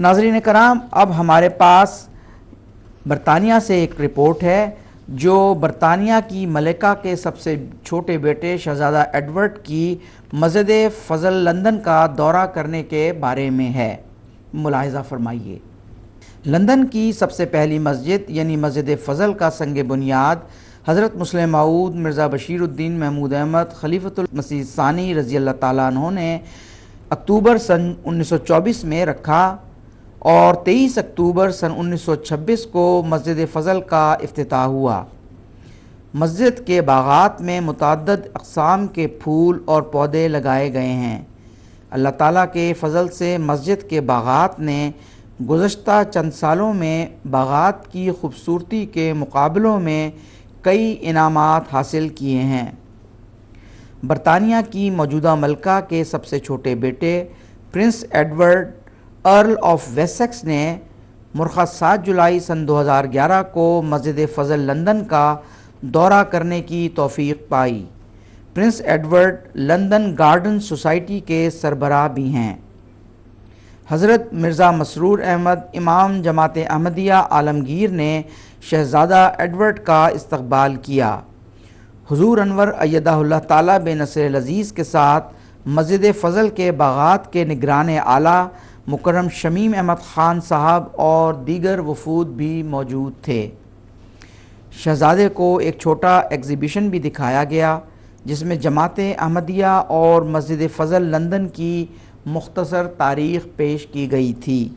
ناظرین کرام، اب ہمارے پاس برطانیہ سے ایک رپورٹ ہے، جو برطانیہ کی ملکہ کے سب سے چھوٹے بیٹے شہزادہ ایڈورڈ کی مسجد فضل لندن کا دورہ کرنے کے بارے میں ہے۔ ملاحظہ فرمائیے۔ لندن کی سب سے پہلی مسجد یعنی مسجد فضل کا سنگ بنیاد، حضرت مسلم معود مرزا بشیر الدین محمود احمد، خلیفۃ المسیح ثانی رضی اللہ تعالیٰ عنہ نے اکتوبر سن انیس سو چوبیس میں رکھا۔ اور تیئیس اکتوبر سن انیس سو چھبیس کو مسجد فضل کا افتتاح ہوا۔ مسجد کے باغات میں متعدد اقسام کے پھول اور پودے لگائے گئے ہیں۔ اللہ تعالیٰ کے فضل سے مسجد کے باغات نے گزشتہ چند سالوں میں باغات کی خوبصورتی کے مقابلوں میں کئی انعامات حاصل کیے ہیں۔ برطانیہ کی موجودہ ملکہ کے سب سے چھوٹے بیٹے Prince Edward Earl of Wessex نے مرخہ سات جولائی سن دو ہزار گیارہ کو مسجد فضل لندن کا دورہ کرنے کی توفیق پائی۔ Prince Edward London garden society کے سربراہ بھی ہیں۔ حضرت مرزا مسرور احمد امام جماعت احمدیہ عالمگیر نے شہزادہ ایڈورڈ کا استقبال کیا۔ حضور انور ایدہ اللہ تعالیٰ بے نصر العزیز کے ساتھ مسجد فضل کے باغات کے نگران اعلیٰ مکرم شمیم احمد خان صاحب اور دیگر وفود بھی موجود تھے۔ شہزادے کو ایک چھوٹا ایگزیبیشن بھی دکھایا گیا، جس میں جماعت احمدیہ اور مسجد فضل لندن کی مختصر تاریخ پیش کی گئی تھی۔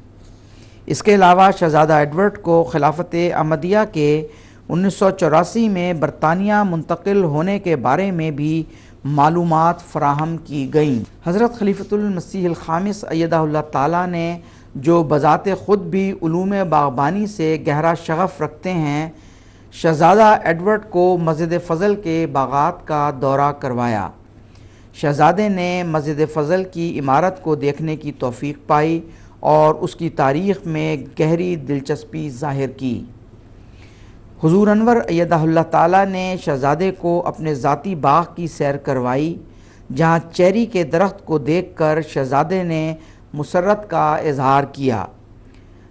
اس کے علاوہ شہزادہ ایڈورڈ کو خلافت احمدیہ کے انیس سو چوراسی میں برطانیہ منتقل ہونے کے بارے میں بھی معلومات فراہم کی گئیں۔ حضرت خلیفۃ المسیح الخامس ایدہ اللہ تعالیٰ نے جو بذات خود بھی علوم باغبانی سے گہرا شغف رکھتے ہیں، شہزادہ ایڈورڈ کو مسجد فضل کے باغات کا دورہ کروایا۔ شہزادے نے مسجد فضل کی عمارت کو دیکھنے کی توفیق پائی اور اس کی تاریخ میں گہری دلچسپی ظاہر کی۔ حضور انور ایدہ اللہ تعالیٰ نے شہزادے کو اپنے ذاتی باغ کی سیر کروائی، جہاں چیری کے درخت کو دیکھ کر شہزادے نے مسرت کا اظہار کیا۔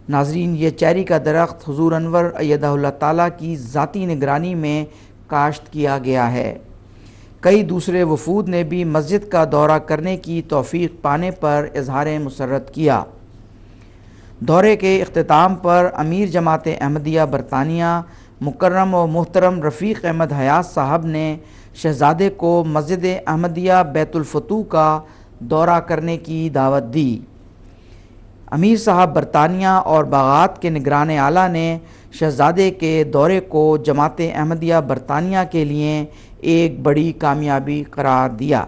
ناظرین، یہ چیری کا درخت حضور انور ایدہ اللہ تعالیٰ کی ذاتی نگرانی میں کاشت کیا گیا ہے۔ کئی دوسرے وفود نے بھی مسجد کا دورہ کرنے کی توفیق پانے پر اظہار مسرت کیا۔ دورے کے اختتام پر امیر جماعت احمدیہ برطانیہ مکرم و محترم رفیق احمد حیات صاحب نے شہزادے کو مسجد احمدیہ بیت الفتو کا دورہ کرنے کی دعوت دی۔ امیر صاحب برطانیہ اور باغات کے نگران اعلیٰ نے شہزادے کے دورے کو جماعت احمدیہ برطانیہ کے لیے ایک بڑی کامیابی قرار دیا۔